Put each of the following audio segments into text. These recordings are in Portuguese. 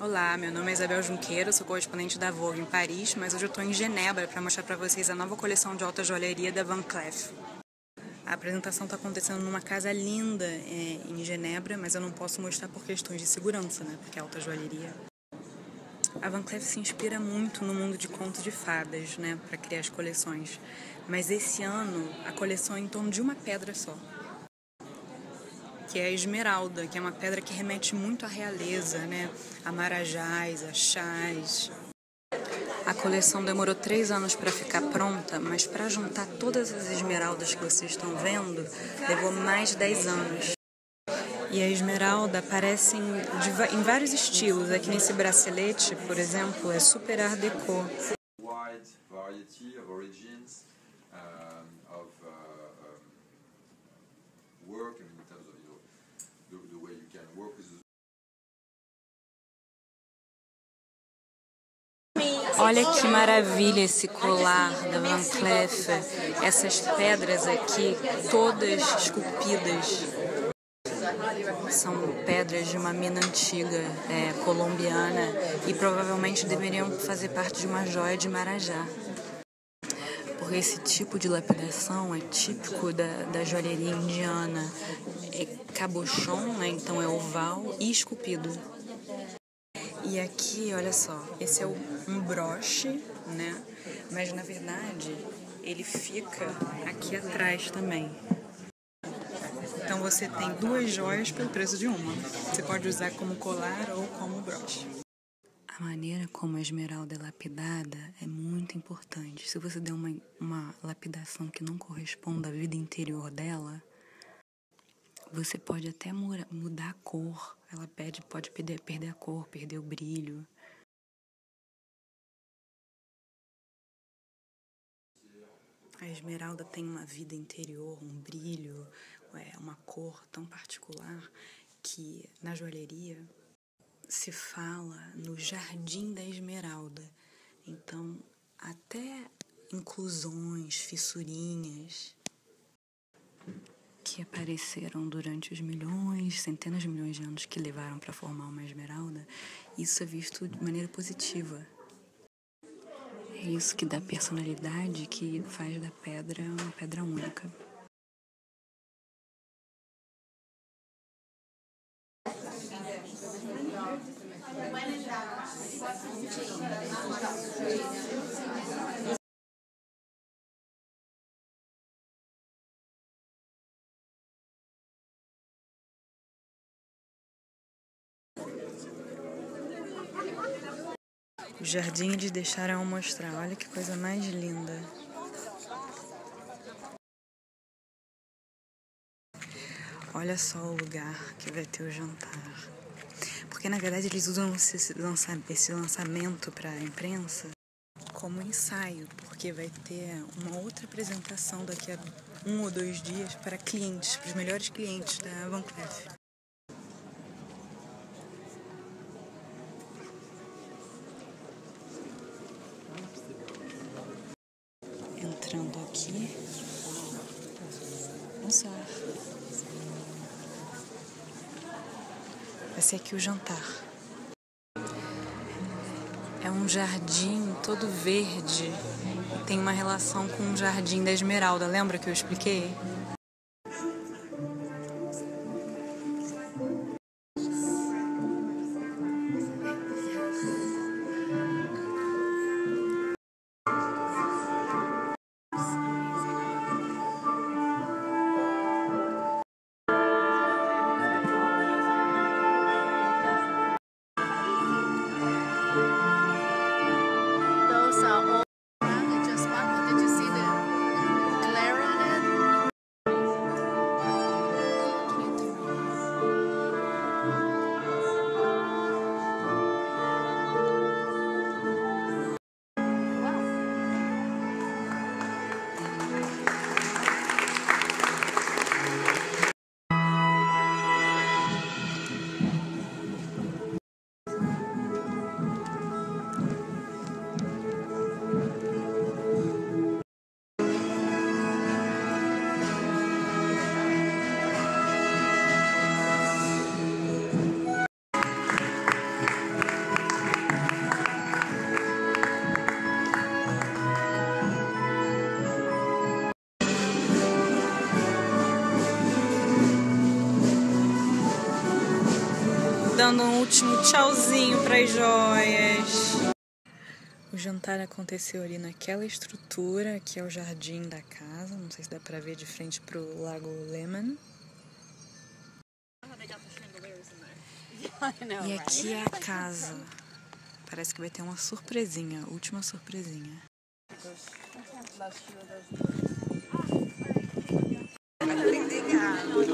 Olá, meu nome é Isabel Junqueira, sou correspondente da Vogue em Paris, mas hoje eu estou em Genebra para mostrar para vocês a nova coleção de alta joalheria da Van Cleef. A apresentação está acontecendo numa casa linda é, em Genebra, mas eu não posso mostrar por questões de segurança, né? Porque é alta joalheria. A Van Cleef se inspira muito no mundo de contos de fadas, né, para criar as coleções. Mas esse ano a coleção é em torno de uma pedra só que é a esmeralda, que é uma pedra que remete muito à realeza, né? A marajás, a chás. A coleção demorou três anos para ficar pronta, mas para juntar todas as esmeraldas que vocês estão vendo, levou mais de dez anos. E a esmeralda aparece em, de, em vários estilos. Aqui nesse bracelete, por exemplo, é super art of uh, work in terms of Olha que maravilha esse colar da Van Cleef. Essas pedras aqui, todas esculpidas. São pedras de uma mina antiga, é, colombiana, e provavelmente deveriam fazer parte de uma joia de Marajá. Esse tipo de lapidação é típico da, da joalheria indiana. É cabochon, né? então é oval e esculpido. E aqui, olha só, esse é um broche, né? Mas na verdade ele fica aqui atrás também. Então você tem duas joias pelo preço de uma. Você pode usar como colar ou como broche. A maneira como a esmeralda é lapidada é muito importante. Se você der uma, uma lapidação que não corresponda à vida interior dela, você pode até mudar a cor. Ela pede, pode perder, perder a cor, perder o brilho. A esmeralda tem uma vida interior, um brilho, é, uma cor tão particular que na joalheria se fala no jardim da esmeralda. Então, até inclusões, fissurinhas, que apareceram durante os milhões, centenas de milhões de anos que levaram para formar uma esmeralda, isso é visto de maneira positiva. É isso que dá personalidade, que faz da pedra uma pedra única. O jardim eles deixaram mostrar. Olha que coisa mais linda. Olha só o lugar que vai ter o jantar. Porque na verdade eles usam esse, lançamento para a imprensa como ensaio, porque vai ter uma outra apresentação daqui a um ou dois dias para clientes, para os melhores clientes da Van Cleef. entrando aqui. Vai ser aqui o jantar. É um jardim todo verde. Tem uma relação com o jardim da Esmeralda. Lembra que eu expliquei? Dando um último tchauzinho para as joias. O jantar aconteceu ali naquela estrutura, que é o jardim da casa. Não sei se dá pra ver de frente pro Lago Lehman. E aqui é a casa. Parece que vai ter uma surpresinha, última surpresinha.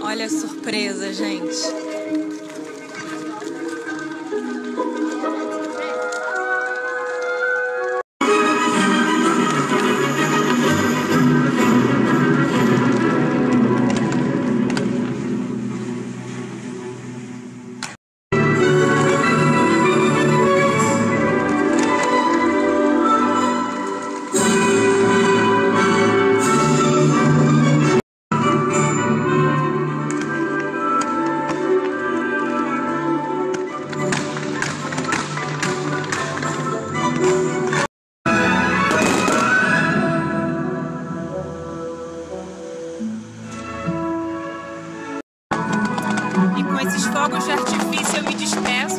Olha a surpresa, gente. E com esses fogos de artifício eu me despeço.